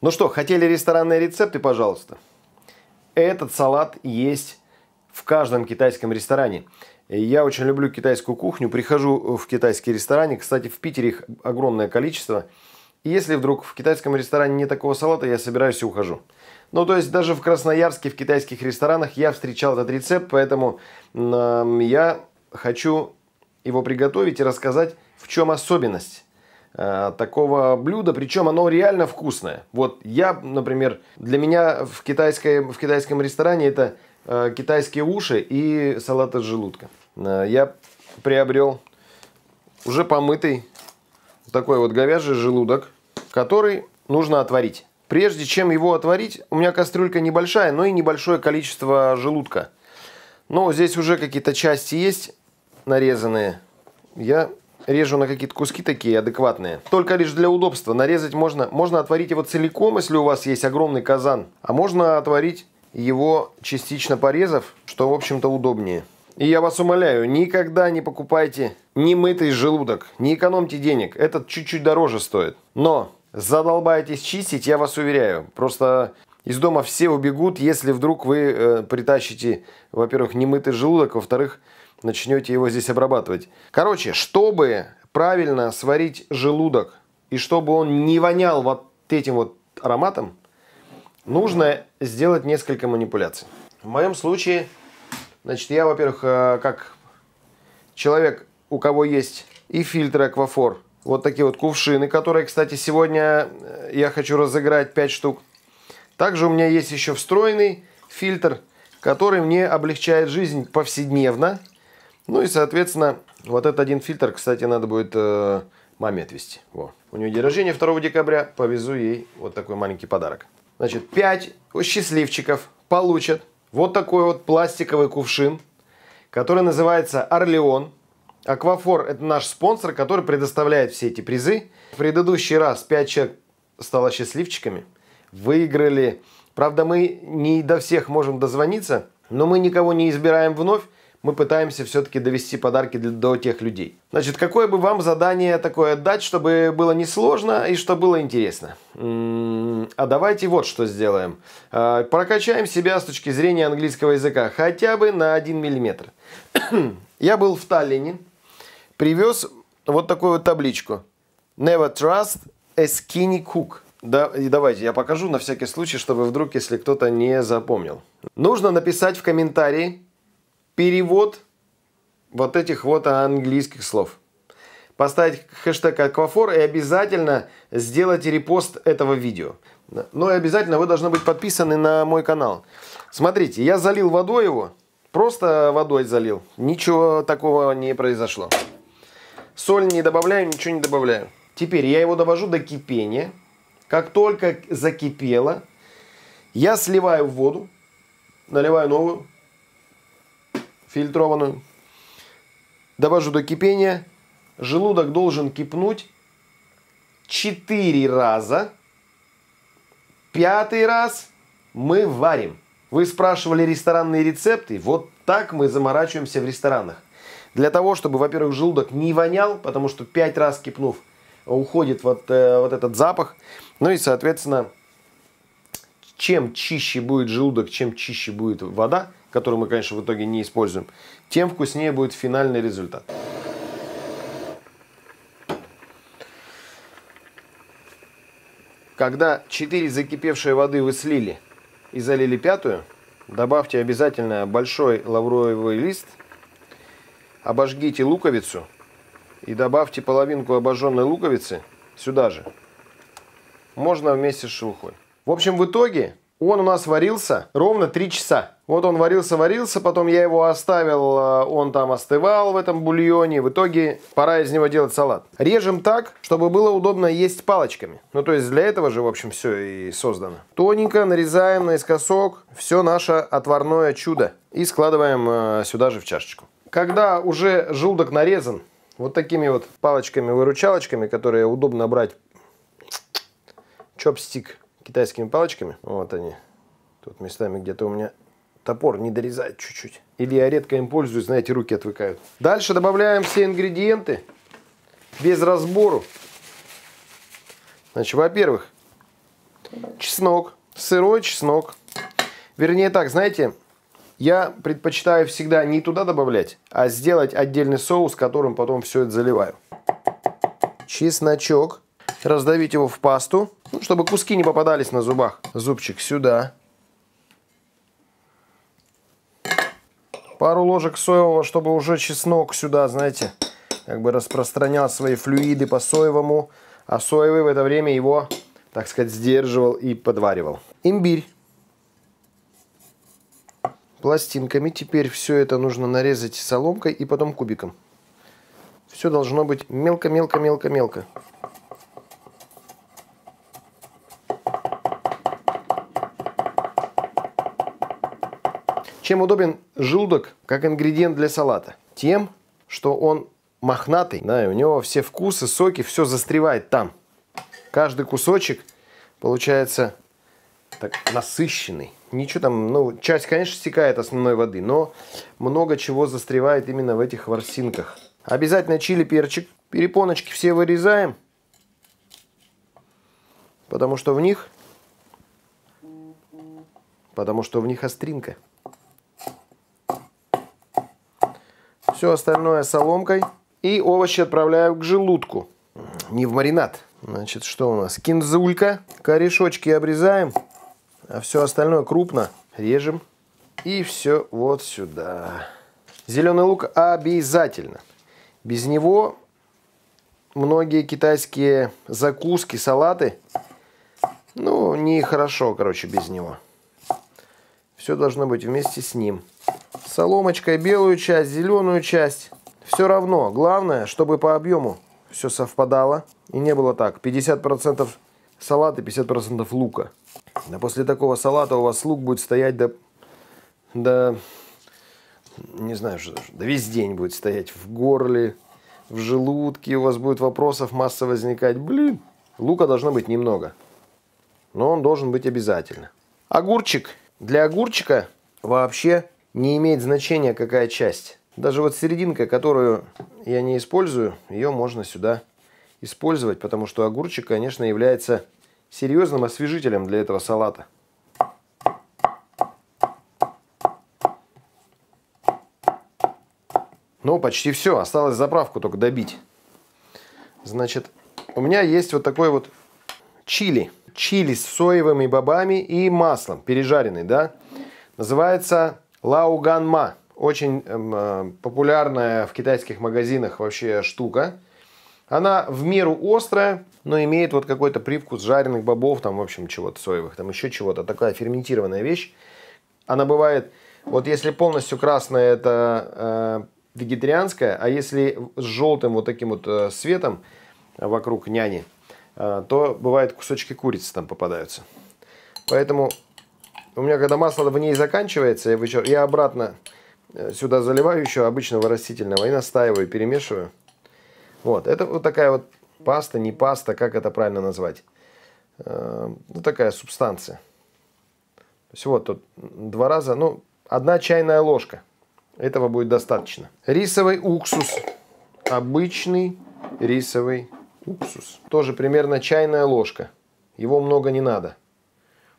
Ну что, хотели ресторанные рецепты, пожалуйста. Этот салат есть в каждом китайском ресторане. Я очень люблю китайскую кухню, прихожу в китайские рестораны. Кстати, в Питере их огромное количество. И если вдруг в китайском ресторане нет такого салата, я собираюсь и ухожу. Ну, то есть даже в Красноярске, в китайских ресторанах я встречал этот рецепт, поэтому э, я хочу его приготовить и рассказать, в чем особенность такого блюда, причем оно реально вкусное. Вот я, например, для меня в, китайской, в китайском ресторане это э, китайские уши и салат из желудка. Э, я приобрел уже помытый такой вот говяжий желудок, который нужно отварить. Прежде чем его отварить, у меня кастрюлька небольшая, но и небольшое количество желудка. Но здесь уже какие-то части есть нарезанные. Я режу на какие-то куски такие адекватные. Только лишь для удобства. Нарезать можно, можно отварить его целиком, если у вас есть огромный казан. А можно отварить его частично порезав, что в общем-то удобнее. И я вас умоляю, никогда не покупайте немытый желудок, не экономьте денег. Этот чуть-чуть дороже стоит. Но задолбаетесь чистить, я вас уверяю. Просто из дома все убегут, если вдруг вы э, притащите, во-первых, немытый желудок, во-вторых, начнете его здесь обрабатывать. Короче, чтобы правильно сварить желудок и чтобы он не вонял вот этим вот ароматом, нужно сделать несколько манипуляций. В моем случае Значит, я, во-первых, э, как человек, у кого есть и фильтр аквафор, вот такие вот кувшины, которые, кстати, сегодня э, я хочу разыграть 5 штук. Также у меня есть еще встроенный фильтр, который мне облегчает жизнь повседневно. Ну и, соответственно, вот этот один фильтр, кстати, надо будет э, маме отвезти. Во. У нее день рождения 2 декабря, повезу ей вот такой маленький подарок. Значит, 5 счастливчиков получат вот такой вот пластиковый кувшин, который называется Орлеон. Аквафор – это наш спонсор, который предоставляет все эти призы. В предыдущий раз 5 человек стало счастливчиками, выиграли. Правда, мы не до всех можем дозвониться, но мы никого не избираем вновь мы пытаемся все-таки довести подарки для, до тех людей. Значит, какое бы вам задание такое дать, чтобы было несложно и чтобы было интересно? А давайте вот что сделаем. А, прокачаем себя с точки зрения английского языка хотя бы на 1 миллиметр. Я был в Таллине, привез вот такую вот табличку. Never trust a skinny cook. Да, и давайте я покажу на всякий случай, чтобы вдруг, если кто-то не запомнил. Нужно написать в комментарии перевод вот этих вот английских слов. Поставить хэштег аквафор и обязательно сделать репост этого видео. Ну и обязательно вы должны быть подписаны на мой канал. Смотрите, я залил водой его, просто водой залил. Ничего такого не произошло. Соль не добавляю, ничего не добавляю. Теперь я его довожу до кипения. Как только закипело, я сливаю воду, наливаю новую, фильтрованную. Довожу до кипения. Желудок должен кипнуть 4 раза. Пятый раз мы варим. Вы спрашивали ресторанные рецепты. Вот так мы заморачиваемся в ресторанах. Для того, чтобы, во-первых, желудок не вонял, потому что 5 раз кипнув, уходит вот, э, вот этот запах. Ну и, соответственно, чем чище будет желудок, чем чище будет вода, которую мы, конечно, в итоге не используем, тем вкуснее будет финальный результат. Когда 4 закипевшие воды вы слили и залили пятую, добавьте обязательно большой лавровый лист, обожгите луковицу и добавьте половинку обожженной луковицы сюда же. Можно вместе с шелухой. В общем, в итоге он у нас варился ровно 3 часа. Вот он варился-варился, потом я его оставил, э, он там остывал в этом бульоне. В итоге пора из него делать салат. Режем так, чтобы было удобно есть палочками. Ну, то есть для этого же, в общем, все и создано. Тоненько нарезаем наискосок все наше отварное чудо. И складываем э, сюда же в чашечку. Когда уже желудок нарезан, вот такими вот палочками-выручалочками, которые удобно брать чопстик китайскими палочками. Вот они. Тут местами где-то у меня топор не дорезает чуть-чуть. Или я редко им пользуюсь, знаете, руки отвыкают. Дальше добавляем все ингредиенты без разбору. Значит, во-первых, чеснок, сырой чеснок. Вернее так, знаете, я предпочитаю всегда не туда добавлять, а сделать отдельный соус, которым потом все это заливаю. Чесночок. Раздавить его в пасту, ну, чтобы куски не попадались на зубах. Зубчик сюда. Пару ложек соевого, чтобы уже чеснок сюда, знаете, как бы распространял свои флюиды по соевому. А соевый в это время его, так сказать, сдерживал и подваривал. Имбирь пластинками. Теперь все это нужно нарезать соломкой и потом кубиком. Все должно быть мелко-мелко-мелко-мелко. Чем удобен желудок как ингредиент для салата? Тем, что он мохнатый, да, и у него все вкусы, соки, все застревает там. Каждый кусочек получается так насыщенный. Ничего там, ну, часть, конечно, стекает основной воды, но много чего застревает именно в этих ворсинках. Обязательно чили, перчик. Перепоночки все вырезаем, потому что в них, потому что в них остринка. Все остальное соломкой. И овощи отправляю к желудку. Не в маринад. Значит, что у нас? Кинзулька. Корешочки обрезаем. А все остальное крупно режем. И все вот сюда. Зеленый лук обязательно. Без него многие китайские закуски, салаты, ну, нехорошо, короче, без него. Все должно быть вместе с ним. Соломочкой белую часть, зеленую часть. Все равно. Главное, чтобы по объему все совпадало. И не было так. 50% салата, 50% лука. Да после такого салата у вас лук будет стоять до, до не знаю, что, да весь день будет стоять в горле, в желудке, у вас будет вопросов масса возникать. Блин, лука должно быть немного, но он должен быть обязательно. Огурчик. Для огурчика вообще не имеет значения какая часть. Даже вот серединка, которую я не использую, ее можно сюда использовать, потому что огурчик, конечно, является серьезным освежителем для этого салата. Ну, почти все. Осталось заправку только добить. Значит, у меня есть вот такой вот чили. Чили с соевыми бобами и маслом, пережаренный, да. Называется лауганма. Очень эм, э, популярная в китайских магазинах вообще штука. Она в меру острая, но имеет вот какой-то привкус жареных бобов, там, в общем, чего-то соевых, там еще чего-то. Такая ферментированная вещь. Она бывает, вот если полностью красная, это э, вегетарианская, а если с желтым вот таким вот э, светом вокруг няни, э, то бывает кусочки курицы там попадаются. Поэтому у меня когда масло в ней заканчивается, я, вычер... я обратно э, сюда заливаю еще обычного растительного и настаиваю, перемешиваю. Вот, это вот такая вот паста, не паста, как это правильно назвать. Ну, такая субстанция. То есть вот тут два раза, ну, одна чайная ложка – этого будет достаточно. Рисовый уксус. Обычный рисовый уксус. Тоже примерно чайная ложка. Его много не надо.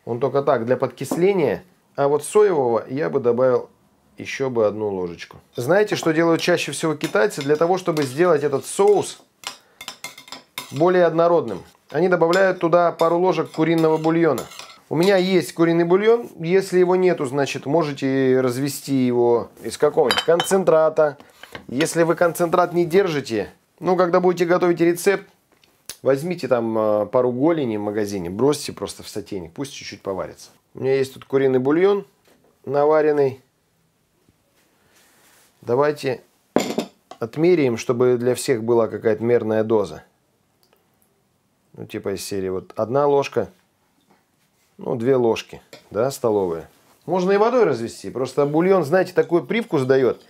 Он только так, для подкисления. А вот соевого я бы добавил еще бы одну ложечку. Знаете, что делают чаще всего китайцы? Для того, чтобы сделать этот соус более однородным. Они добавляют туда пару ложек куриного бульона. У меня есть куриный бульон. Если его нету, значит, можете развести его из какого-нибудь концентрата. Если вы концентрат не держите, ну, когда будете готовить рецепт, возьмите там а, пару голени в магазине, бросьте просто в сотейник, пусть чуть-чуть поварится. У меня есть тут куриный бульон наваренный. Давайте отмеряем, чтобы для всех была какая-то мерная доза. Ну, типа из серии вот одна ложка – ну, две ложки, да, столовые. Можно и водой развести, просто бульон, знаете, такой привкус дает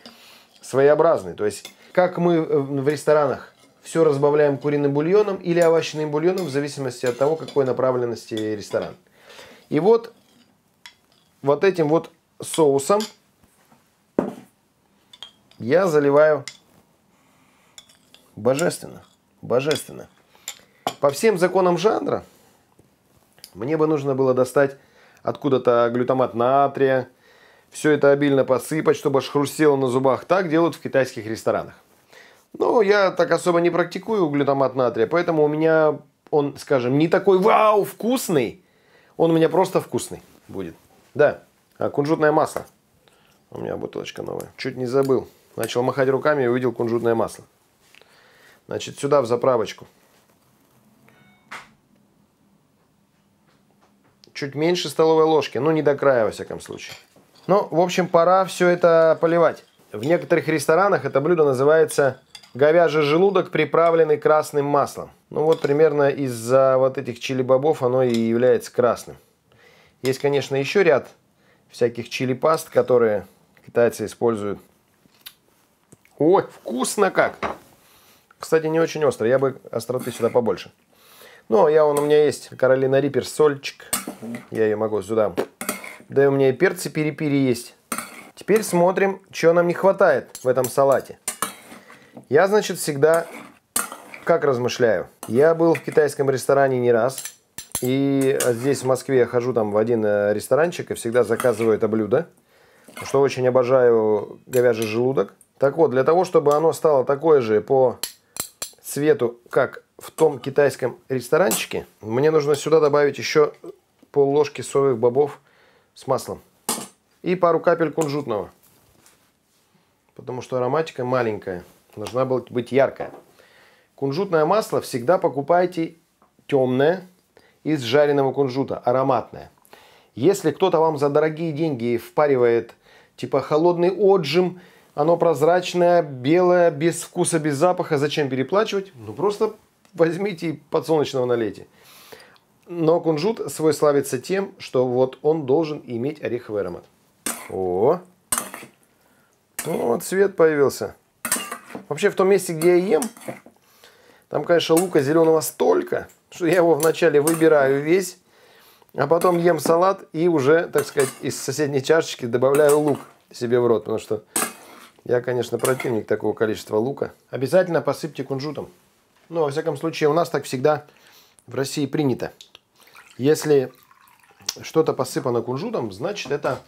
своеобразный. То есть, как мы э, в ресторанах все разбавляем куриным бульоном или овощным бульоном, в зависимости от того, какой направленности ресторан. И вот, вот этим вот соусом я заливаю божественно, божественно. По всем законам жанра, Мне бы нужно было достать откуда-то глютамат натрия, все это обильно посыпать, чтобы аж хрустело на зубах. Так делают в китайских ресторанах. Но я так особо не практикую глютамат натрия, поэтому у меня он, скажем, не такой вау, вкусный. Он у меня просто вкусный будет. Да, а кунжутное масло. У меня бутылочка новая. Чуть не забыл. Начал махать руками и увидел кунжутное масло. Значит, сюда в заправочку. Чуть меньше столовой ложки, но не до края, во всяком случае. Ну, в общем, пора все это поливать. В некоторых ресторанах это блюдо называется говяжий желудок, приправленный красным маслом. Ну вот примерно из-за вот этих чили-бобов оно и является красным. Есть, конечно, еще ряд всяких чили-паст, которые китайцы используют. Ой, вкусно как! Кстати, не очень остро. Я бы остроты сюда побольше. Ну, я, он, у меня есть Каролина Риппер сольчик. Я ее могу сюда. Да и у меня и перцы перепири есть. Теперь смотрим, что нам не хватает в этом салате. Я, значит, всегда как размышляю. Я был в китайском ресторане не раз. И здесь в Москве я хожу там в один э, ресторанчик и всегда заказываю это блюдо. Что очень обожаю говяжий желудок. Так вот, для того, чтобы оно стало такое же по цвету, как в том китайском ресторанчике, мне нужно сюда добавить еще пол ложки соевых бобов с маслом. И пару капель кунжутного. Потому что ароматика маленькая. Должна быть яркая. Кунжутное масло всегда покупайте темное, из жареного кунжута, ароматное. Если кто-то вам за дорогие деньги впаривает типа холодный отжим, оно прозрачное, белое, без вкуса, без запаха, зачем переплачивать? Ну просто возьмите и подсолнечного налейте. Но кунжут свой славится тем, что вот он должен иметь ореховый аромат. О, вот цвет появился. Вообще в том месте, где я ем, там, конечно, лука зеленого столько, что я его вначале выбираю весь, а потом ем салат и уже, так сказать, из соседней чашечки добавляю лук себе в рот, потому что я, конечно, противник такого количества лука. Обязательно посыпьте кунжутом. Ну, во всяком случае, у нас так всегда в России принято. Если что-то посыпано кунжутом, значит это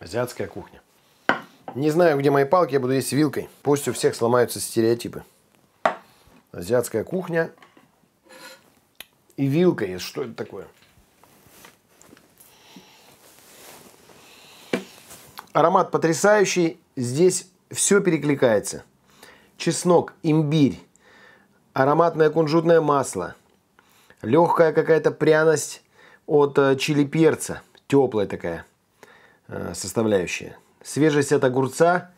азиатская кухня. Не знаю, где мои палки, я буду есть вилкой. Пусть у всех сломаются стереотипы. Азиатская кухня и вилка есть. Что это такое? Аромат потрясающий. Здесь все перекликается. Чеснок, имбирь, ароматное кунжутное масло, легкая какая-то пряность от э, чили перца, теплая такая э, составляющая. Свежесть от огурца,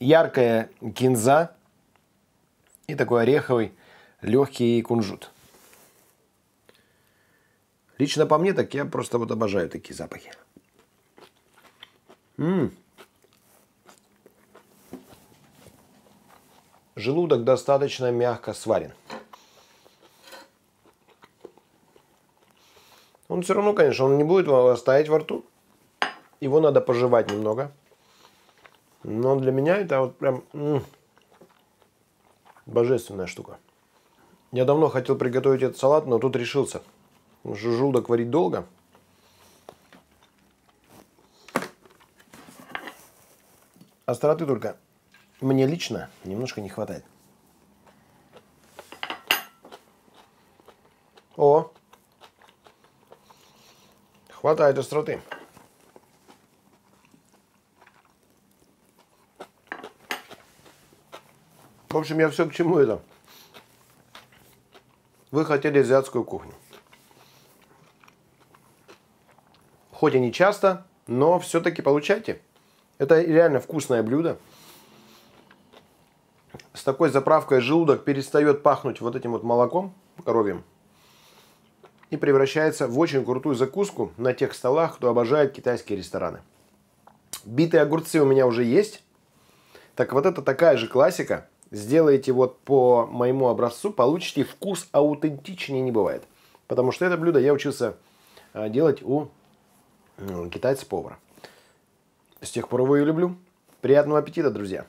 яркая кинза и такой ореховый легкий кунжут. Лично по мне так я просто вот обожаю такие запахи. М-м. Желудок достаточно мягко сварен. Он все равно, конечно, он не будет стоять во рту. Его надо пожевать немного. Но для меня это вот прям м-м, божественная штука. Я давно хотел приготовить этот салат, но тут решился – желудок варить долго. Остроты только мне лично немножко не хватает. О! Хватает остроты. В общем, я все к чему это. Вы хотели азиатскую кухню. Хоть и не часто, но все-таки получайте. Это реально вкусное блюдо. С такой заправкой желудок перестает пахнуть вот этим вот молоком коровьим и превращается в очень крутую закуску на тех столах, кто обожает китайские рестораны. Битые огурцы у меня уже есть. Так вот это такая же классика. Сделайте вот по моему образцу, получите вкус аутентичнее не бывает. Потому что это блюдо я учился а, делать у китайца-повара. С тех пор его и люблю. Приятного аппетита, друзья!